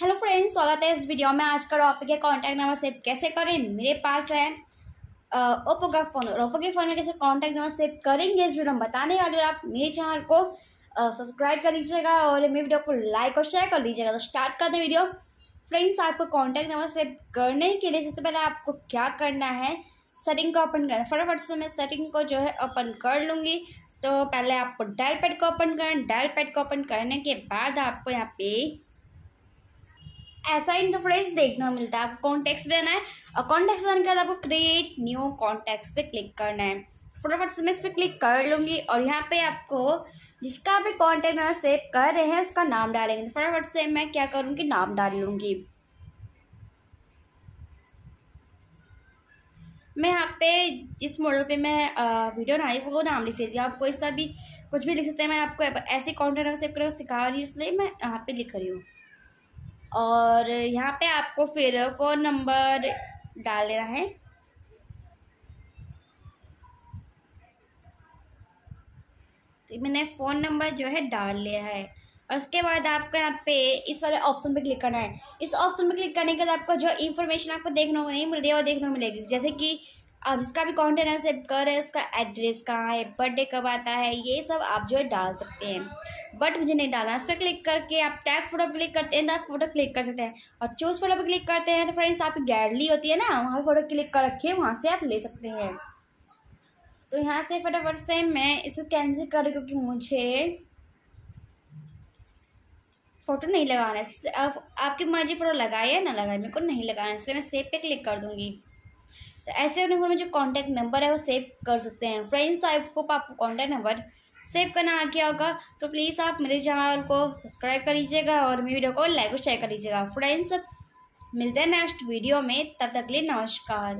Hello friends स्वागत है इस वीडियो में। आज का टॉपिक है कॉन्टैक्ट नंबर सेव कैसे करें? मेरे पास है ओप्पो का फ़ोन और ओप्पो के फ़ोन में कैसे कॉन्टैक्ट नंबर सेव करेंगे इस वीडियो में बताने वाले और आप मेरे चैनल को सब्सक्राइब कर लीजिएगा और मेरे वीडियो को लाइक और शेयर कर लीजिएगा तो स्टार्ट कर दें वीडियो फ्रेंड्स आपको कॉन्टैक्ट नंबर सेव करने के लिए सबसे पहले आपको क्या करना है? सेटिंग को ओपन करना फटाफट से मैं सेटिंग को जो है ओपन कर लूँगी। तो पहले आपको डायल पैड को ओपन करें। डायल पैड को ओपन करने के बाद आपको यहाँ पे ऐसा इंटरफेस देखने को मिलता है। आपको कॉन्टेक्स बनाना है और कॉन्टेक्स बनाने के बाद आपको क्रिएट न्यू कॉन्टेक्स पे क्लिक करना है। फटाफट से मैं इस पर क्लिक कर लूँगी और यहाँ पे आपको जिसका भी कॉन्टेक्ट नंबर सेव कर रहे हैं, उसका नाम डालेंगे। तो फटाफट से मैं क्या करूँगी, नाम डाल लूँगी। मैं यहाँ पे जिस मॉडल पे मैं वीडियो बना रही हूँ वो नाम लिख देती आप कोई सा भी कुछ भी लिख सकते हैं। मैं आपको ऐसे कॉन्टेक्ट नंबर सेव कर सिखा रही हूँ, इसलिए मैं यहाँ पे लिख रही हूँ। और यहाँ पे आपको फिर फ़ोन नंबर डाल देना है। तो मैंने फ़ोन नंबर जो है डाल लिया है। और उसके बाद आपको यहाँ पे इस वाले ऑप्शन पे क्लिक करना है। इस ऑप्शन पे क्लिक करने के बाद आपको जो इन्फॉर्मेशन आपको देखने को नहीं मिल रही है, वो देखने को मिलेगी। जैसे कि आप जिसका भी कॉन्टेंट सेव कर हैं उसका एड्रेस कहाँ है बर्थडे कब आता है ये सब आप जो है डाल सकते हैं। बट मुझे नहीं डालना उस पर क्लिक करके आप टैग फ़ोटो क्लिक करते हैं तो आप फ़ोटो क्लिक कर सकते हैं। और चूज़ फ़ोटो पर क्लिक करते हैं तो फ्रेंड्स आपकी गैलरी होती है ना वहाँ फ़ोटो क्लिक कर रखिए वहाँ से आप ले सकते हैं। तो यहाँ से फटाफट से मैं इसको कैंसिल कर क्योंकि मुझे फ़ोटो नहीं लगाना है। आप, आपकी मर्ज़ी फ़ोटो लगाए या ना लगाए मेरे को नहीं लगाना है इसलिए मैं सेव पे क्लिक कर दूँगी। तो ऐसे होने में जो कॉन्टैक्ट नंबर है, वो सेव कर सकते हैं. फ्रेंड्स आपको आपको कॉन्टैक्ट नंबर सेव करना आ गया होगा। तो प्लीज़ आप मेरे चैनल को सब्सक्राइब कर लीजिएगा और मेरी वीडियो को लाइक और शेयर कर लीजिएगा। फ्रेंड्स मिलते हैं नेक्स्ट वीडियो में, तब तक के लिए नमस्कार।